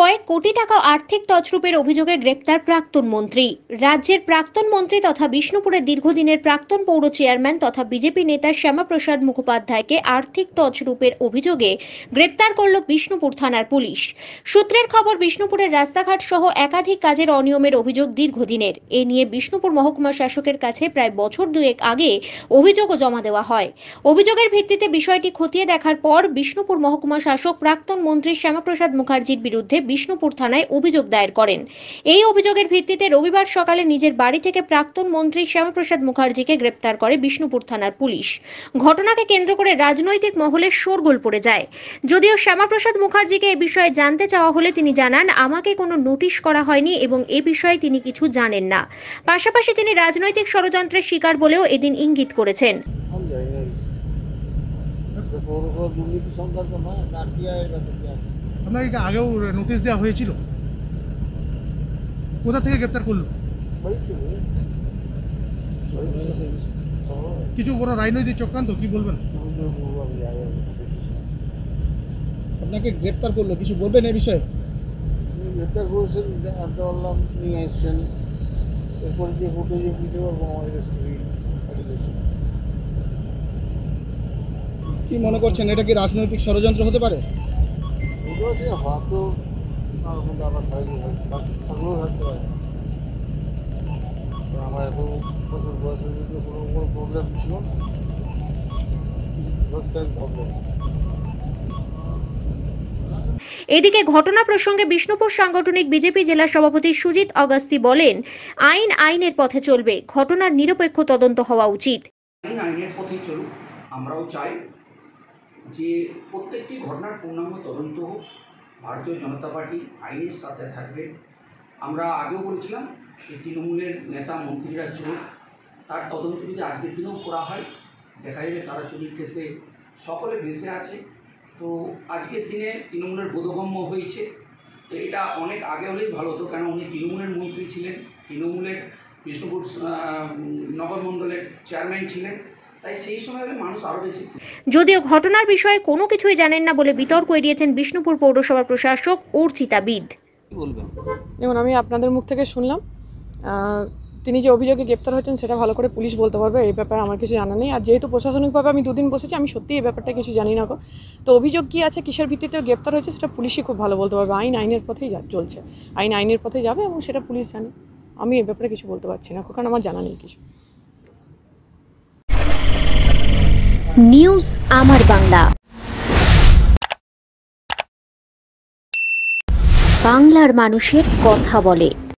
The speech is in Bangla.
কয়েক কোটি টাকা আর্থিক তছরূপের অভিযোগে গ্রেপ্তার প্রাক্তন মন্ত্রী। রাজ্যের প্রাক্তন মন্ত্রী তথা বিষ্ণুপুরের দীর্ঘদিনের প্রাক্তন পৌর চেয়ারম্যান তথা বিজেপি নেতা শ্যামাপ্রসাদ মুখোপাধ্যায়কে আর্থিক তছরূপের অভিযোগে গ্রেপ্তার করল বিষ্ণুপুর থানার পুলিশ। সূত্রের খবর, বিষ্ণুপুরের রাস্তাঘাট সহ একাধিক কাজের অনিয়মের অভিযোগ দীর্ঘদিনের। এ নিয়ে বিষ্ণুপুর মহকুমা শাসকের কাছে প্রায় বছর দুয়েক আগে অভিযোগও জমা দেওয়া হয়। অভিযোগের ভিত্তিতে বিষয়টি খতিয়ে দেখার পর বিষ্ণুপুর মহকুমা শাসক প্রাক্তন মন্ত্রী শ্যামাপ্রসাদ মুখার্জির বিরুদ্ধে বিষ্ণুপুর থানায় অভিযোগ দায়ের করেন। এই অভিযোগের ভিত্তিতে রবিবার সকালে নিজের বাড়ি থেকে প্রাক্তন মন্ত্রী শ্যামাপ্রসাদ মুখার্জিকে গ্রেপ্তার করে বিষ্ণুপুর থানার পুলিশ। ঘটনাকে কেন্দ্র করে রাজনৈতিক মহলে শোরগোল পড়ে যায়। যদিও শ্যামাপ্রসাদ মুখার্জিকে এ বিষয়ে জানতে চাওয়া হলে তিনি জানান, আমাকে কোনো নোটিশ করা হয়নি এবং এ বিষয়ে তিনি কিছু জানেন না। পাশাপাশি তিনি রাজনৈতিক ষড়যন্ত্রের শিকার বলেও এদিন ইঙ্গিত করেছেন। পৌরসভা দুর্নীতি সংক্রান্ত নয় কি আছে। আপনাকে কি আগেও নোটিশ দেওয়া হয়েছিল? কোথা থেকে গ্রেপ্তার করল? বাড়ি বাড়ি কিছু কোনো রাজনৈতিক চক্রান্ত কি বলবেন। আপনাকে গ্রেপ্তার করল কিছু বলবেন এই বিষয়ে? গ্রেপ্তার করেছেন জানতে পারলাম নিয়ে এসছেন। এরপরে যে ফুটেজে বুঝতে পারব আমাদের। কি মনে করছেন? এটা কি রাজনৈতিক ষড়যন্ত্র হতে পারে? আমার বয়সের কোনো কোনো প্রবলেম ছিল না প্রবলেম এদিকে ঘটনা প্রসঙ্গে বিষ্ণুপুর সাংগঠনিক বিজেপি জেলা সভাপতি সুজিত অগাস্তি বলেন আইন আইনের পথে চলবে ঘটনার নিরপেক্ষ তদন্ত হওয়া উচিত। আইন আইনের পথেই চলুক। আমরাও চাই যে প্রত্যেকটি ঘটনার পূর্ণাঙ্গ তদন্ত হোক ভারতীয় জনতা পার্টি আইনের সাথে থাকবে। আমরা আগেও বলেছিলাম যে তৃণমূলের নেতা মন্ত্রীরা চোর তার তদন্ত যদি আজকের দিনেও করা হয় দেখা যাবে তারা চুরির কেসে সকলে ভেসে আছে। তো আজকের দিনে তৃণমূলের বোধগম্য হয়েছে। তো এটা অনেক আগে হলেই ভালো হতো কেন উনি তৃণমূলের মন্ত্রী ছিলেন তৃণমূলের বিষ্ণুপুর আহ, নগর মণ্ডলের চেয়ারম্যান ছিলেন। যদিও ঘটনার বিষয়ে কোনো কিছুই জানেন না বলে বিতর্ক এড়িয়েছেন বিষ্ণুপুর পৌরসভার প্রশাসক অর্চিতা বিদ। যেমন আমি আপনাদের মুখ থেকে শুনলাম। তিনি যে অভিযোগে গ্রেপ্তার হয়েছেন সেটা ভালো করে পুলিশ বলতে পারবে এই ব্যাপারে আমার কিছু জানা নেই। আর যেহেতু প্রশাসনিকভাবে আমি দুদিন বসেছি আমি সত্যি এই ব্যাপারটা কিছু জানি না গো। তো অভিযোগ কী আছে কিসের ভিত্তিতে গ্রেপ্তার হয়েছে সেটা পুলিশই খুব ভালো বলতে পারবে। আইন আইনের পথেই চলছে। আইন আইনের পথে যাবে এবং সেটা পুলিশ জানে। আমি এই ব্যাপারে কিছু বলতে পারছি না কারণ আমার জানা নেই কিছু। নিউজ আমার বাংলা। বাংলার মানুষের কথা বলে।